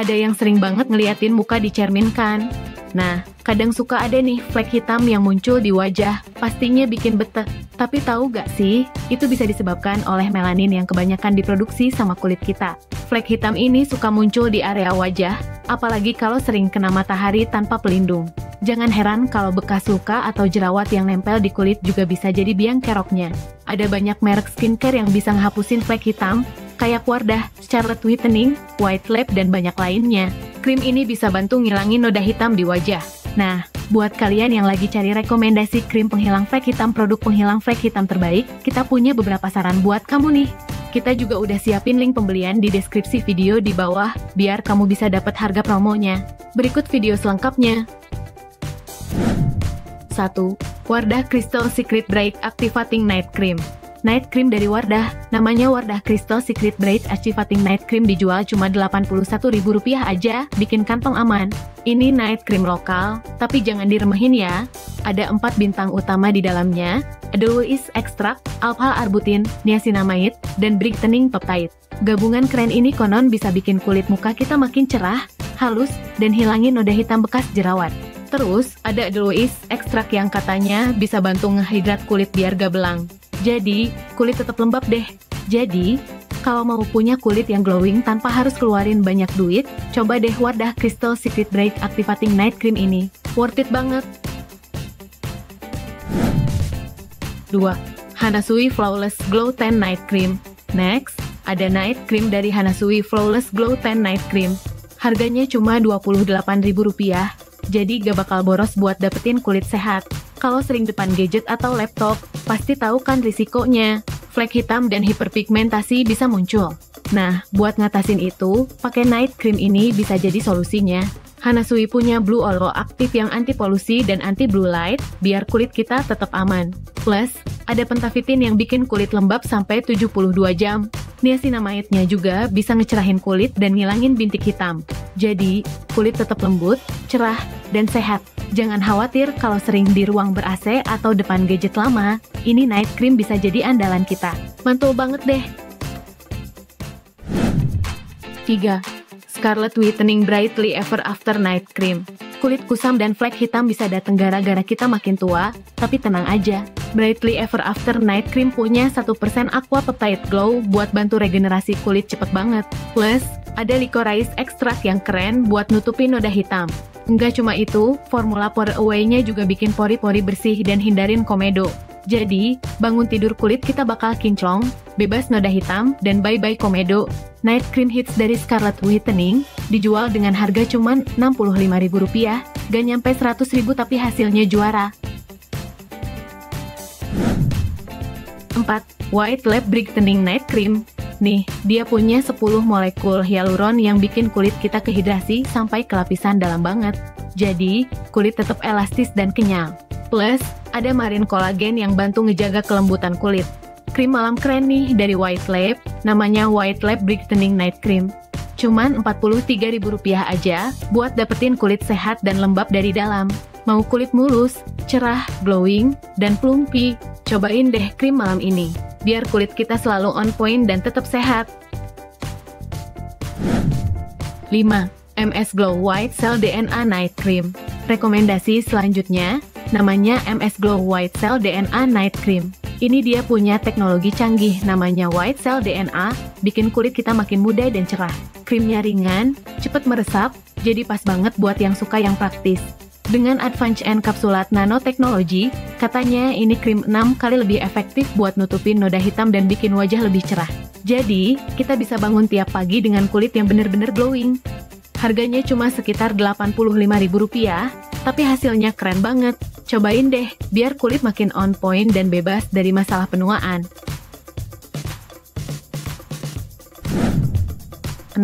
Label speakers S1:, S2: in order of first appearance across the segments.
S1: Ada yang sering banget ngeliatin muka dicerminkan. Nah, kadang suka ada nih flek hitam yang muncul di wajah, pastinya bikin bete. Tapi tahu gak sih, itu bisa disebabkan oleh melanin yang kebanyakan diproduksi sama kulit kita. Flek hitam ini suka muncul di area wajah, apalagi kalau sering kena matahari tanpa pelindung. Jangan heran kalau bekas luka atau jerawat yang nempel di kulit juga bisa jadi biang keroknya. Ada banyak merek skincare yang bisa ngehapusin flek hitam, kayak Wardah, Charlotte Whitening, White Lab, dan banyak lainnya. Krim ini bisa bantu ngilangin noda hitam di wajah. Nah, buat kalian yang lagi cari rekomendasi krim penghilang flek hitam produk penghilang flek hitam terbaik, kita punya beberapa saran buat kamu nih. Kita juga udah siapin link pembelian di deskripsi video di bawah, biar kamu bisa dapat harga promonya. Berikut video selengkapnya. 1. Wardah Crystal Secret Bright Activating Night Cream Night Cream dari Wardah, namanya Wardah Crystal Secret Bright Activating Night Cream dijual cuma Rp81.000 aja, bikin kantong aman. Ini night cream lokal, tapi jangan diremehin ya. Ada empat bintang utama di dalamnya, ada Louis Extract, Alpha Arbutin, Niacinamide, dan Brightening Peptide. Gabungan keren ini konon bisa bikin kulit muka kita makin cerah, halus, dan hilangin noda hitam bekas jerawat. Terus, ada Aloe Extract yang katanya bisa bantu ngehidrat kulit biar gak belang. Jadi, kulit tetap lembab deh. Jadi, kalau mau punya kulit yang glowing tanpa harus keluarin banyak duit, coba deh Wardah Crystal Secret Bright Activating Night Cream ini. Worth it banget. 2. Hanasui Flawless Glow 10 Night Cream. Next, ada night cream dari Hanasui Flawless Glow 10 Night Cream. Harganya cuma Rp28.000, jadi gak bakal boros buat dapetin kulit sehat. Kalau sering depan gadget atau laptop, pasti tahu kan risikonya. Flek hitam dan hiperpigmentasi bisa muncul. Nah, buat ngatasin itu, pakai night cream ini bisa jadi solusinya. Hanasui punya Blue Olo aktif yang anti polusi dan anti blue light, biar kulit kita tetap aman. Plus, ada pentavitin yang bikin kulit lembab sampai 72 jam. Niacinamide-nya juga bisa ngecerahin kulit dan ngilangin bintik hitam. Jadi, kulit tetap lembut, cerah, dan sehat. Jangan khawatir kalau sering di ruang ber-AC atau depan gadget lama, ini night cream bisa jadi andalan kita. Mantul banget deh! 3. Scarlet Whitening Brightly Ever After Night Cream Kulit kusam dan flek hitam bisa datang gara-gara kita makin tua, tapi tenang aja. Brightly Ever After Night Cream punya 1% Aqua Peptide Glow buat bantu regenerasi kulit cepet banget. Plus, ada licorice extract yang keren buat nutupin noda hitam. Nggak cuma itu, formula Pore Away-nya juga bikin pori-pori bersih dan hindarin komedo. Jadi, bangun tidur kulit kita bakal kinclong, bebas noda hitam, dan bye-bye komedo. Night Cream Hits dari Scarlet Whitening dijual dengan harga cuma Rp65.000, gak nyampe Rp100.000 tapi hasilnya juara. 4. White Lab Brightening Night Cream Nih, dia punya 10 molekul hyaluron yang bikin kulit kita kehidrasi sampai ke lapisan dalam banget. Jadi, kulit tetap elastis dan kenyal. Plus, ada marin kolagen yang bantu ngejaga kelembutan kulit. Krim malam keren nih dari White Lab, namanya White Lab Brightening Night Cream. Cuman Rp43.000 aja buat dapetin kulit sehat dan lembab dari dalam. Mau kulit mulus, cerah, glowing, dan plumpy, cobain deh krim malam ini biar kulit kita selalu on point dan tetap sehat. 5. MS Glow White Cell DNA Night Cream Rekomendasi selanjutnya, namanya MS Glow White Cell DNA Night Cream. Ini dia punya teknologi canggih namanya White Cell DNA, bikin kulit kita makin muda dan cerah. Krimnya ringan, cepat meresap, jadi pas banget buat yang suka yang praktis. Dengan Advanced Encapsulate Nanotechnology, katanya ini krim 6 kali lebih efektif buat nutupin noda hitam dan bikin wajah lebih cerah. Jadi, kita bisa bangun tiap pagi dengan kulit yang bener-bener glowing. Harganya cuma sekitar Rp85.000, tapi hasilnya keren banget. Cobain deh, biar kulit makin on point dan bebas dari masalah penuaan. 6.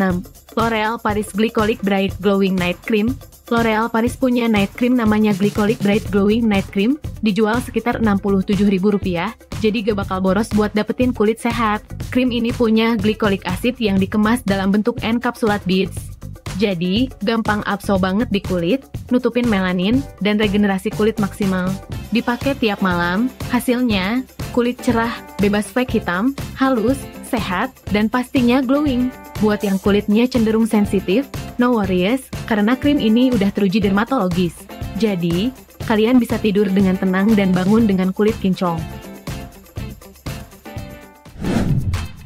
S1: L'Oreal Paris Glycolic Bright Glowing Night Cream L'Oreal Paris punya night cream namanya Glycolic Bright Glowing Night Cream, dijual sekitar Rp67.000, jadi gak bakal boros buat dapetin kulit sehat. Krim ini punya glycolic acid yang dikemas dalam bentuk encapsulate beads. Jadi, gampang absorb banget di kulit, nutupin melanin, dan regenerasi kulit maksimal. Dipakai tiap malam, hasilnya kulit cerah, bebas flek hitam, halus, sehat, dan pastinya glowing. Buat yang kulitnya cenderung sensitif, No worries, karena krim ini udah teruji dermatologis. Jadi, kalian bisa tidur dengan tenang dan bangun dengan kulit kinclong.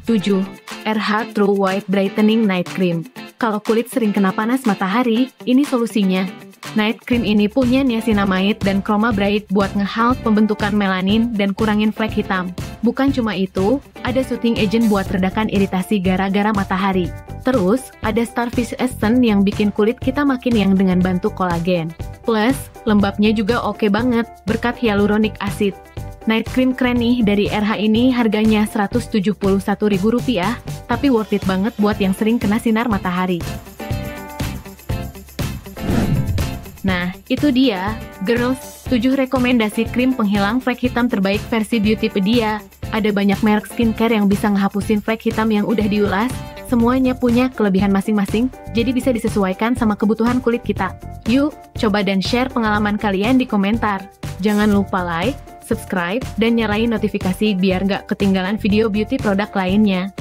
S1: 7. RH True White Brightening Night Cream. Kalau kulit sering kena panas matahari, ini solusinya. Night cream ini punya niacinamide dan chroma bright buat ngehalt pembentukan melanin dan kurangin flek hitam. Bukan cuma itu, ada soothing agent buat redakan iritasi gara-gara matahari. Terus, ada Starfish Essence yang bikin kulit kita makin yang dengan bantu kolagen. Plus, lembabnya juga oke banget, berkat hyaluronic acid. Night cream keren nih dari RH ini harganya Rp171.000, tapi worth it banget buat yang sering kena sinar matahari. Nah, itu dia, girls, 7 rekomendasi krim penghilang flek hitam terbaik versi Beautypedia. Ada banyak merek skincare yang bisa ngehapusin flek hitam yang udah diulas, Semuanya punya kelebihan masing-masing, jadi bisa disesuaikan sama kebutuhan kulit kita. Yuk, coba dan share pengalaman kalian di komentar. Jangan lupa like, subscribe, dan nyalain notifikasi biar nggak ketinggalan video beauty produk lainnya.